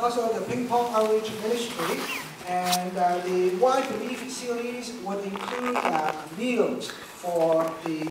also the Ping Pong Outreach Ministry. And uh, the Why Believe series would include uh, meals for the